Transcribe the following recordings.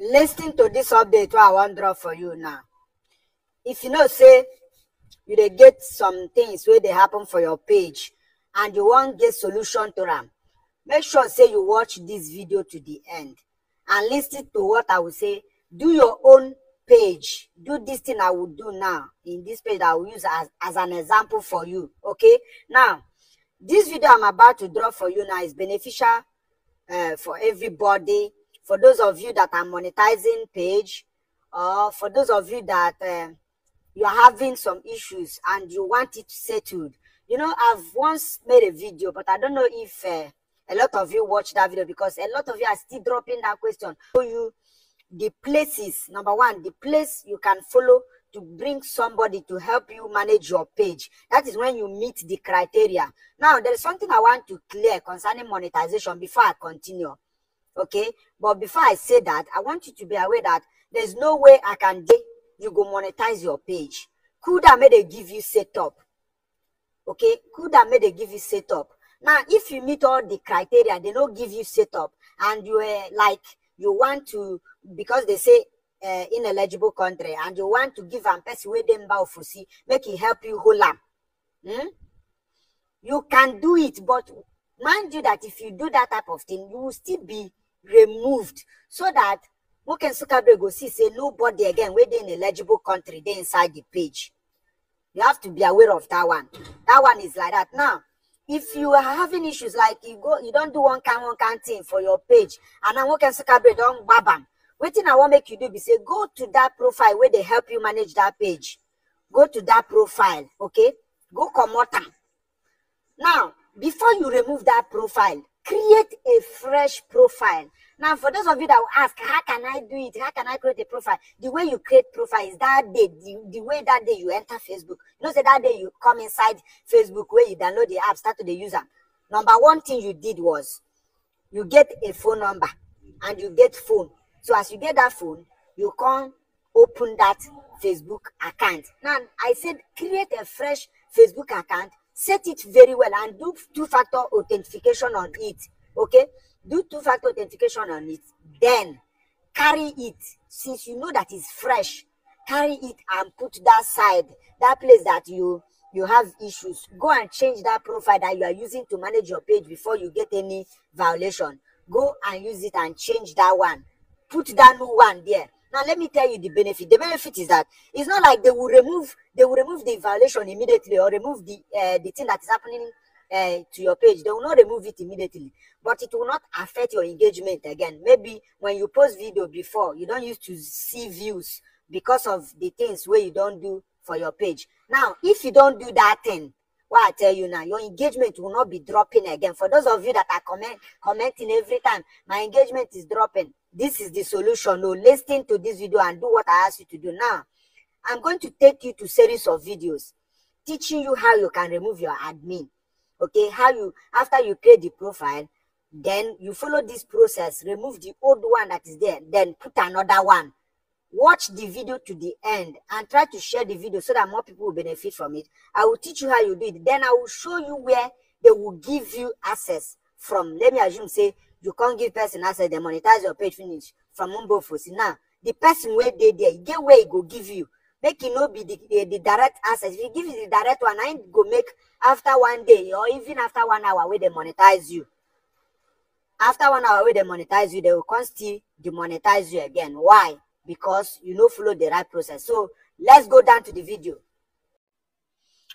Listen to this update I wan drop for you now. If you know say you dey get some things wey dey happen for your page and you wan get solution to am, make sure say you watch this video to the end and listen to what I will say. Do your own page. Do this thing I will do now in this page I will use as, as an example for you. Okay? Now, this video I'm about to drop for you now is beneficial uh, for everybody. For those of you that are monetizing page, or for those of you that uh, you are having some issues and you want it settled. You know, I've once made a video, but I don't know if uh, a lot of you watch that video because a lot of you are still dropping that question. So you the places number one the place you can follow to bring somebody to help you manage your page that is when you meet the criteria now there is something i want to clear concerning monetization before i continue okay? But before i say that i want you to be aware that there's no way i can get you go monetize your page. Kuda may they give you setup okay? Kuda may they give you setup. Now if you meet all the criteria they don't give you setup and you are like you want to because they say uh, ineligible country and you want to give am person wey dey for see, make e help you hold am hmm? you can do it but mind you that if you do that type of thing you will still be removed so that Mark Zuckerberg go see say nobody again wey dey in eligible country dey inside the page. You have to be aware of that one. That one is like that. Now if you are having issues like you go you don't do one kind one kind thing for your page and now Mark Zuckerberg don gbab am wetin i wan make you do be say go to that profile where they help you manage that page. Go to that profile okay? Go am. Now before you remove that profile create a fresh profile. Now for those of you that will ask how can i do it? How can i create a profile? The way you create profile is that day the, the way that day you enter facebook. You know say that day you come inside facebook where you download the app start to dey use am. Number one thing you did was you get a phone number and you get phone. So as you get that phone, you can open that Facebook account. Now I said create a fresh Facebook account, set it very well, and do two-factor authentication on it. Okay, do two-factor authentication on it. Then carry it since you know that it's fresh. Carry it and put that side, that place that you you have issues. Go and change that profile that you are using to manage your page before you get any violation. Go and use it and change that one put that new one there. Now let me tell you the benefit. The benefit is that it's not like they will remove they will remove the violation immediately or remove the uh, the thing that is happening uh, to your page. They will not remove it immediately, but it will not affect your engagement again. Maybe when you post video before, you don't used to see views because of the things where you don't do for your page. Now, if you don't do that thing, what I tell you now, your engagement will not be dropping again. For those of you that are comment commenting every time, my engagement is dropping this is the solution no listen to this video and do what i ask you to do. Now i'm going to take you to series of videos teaching you how you can remove your admin okay? How you after you create the profile then you follow this process remove the old one that is there then put another one. Watch the video to the end and try to share the video so that more people will benefit from it. I will teach you how you do it. Then i will show you where they will give you access from. Let me assume say you can't give person access dem monetize your page finish. From mumbo fosi now the person wey dey there get where e go give you. Make e no be the, the the direct access. If e give you the direct one im go make after one day or even after one hour wey dem monetize you. After one hour wey dem monetize you they go come still demonetize you again. Why? Because you no follow the right process. So let's go down to the video.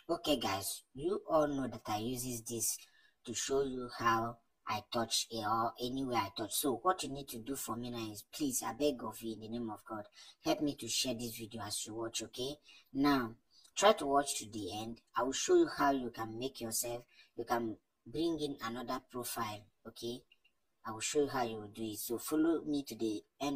Okay guys, you all know that I uses this to show you how I touch it or anywhere I touch. So what you need to do for me now is please I beg of you in the name of God, help me to share this video as you watch, okay? Now try to watch to the end. I will show you how you can make yourself, you can bring in another profile, okay? I will show you how you will do it. So follow me to the end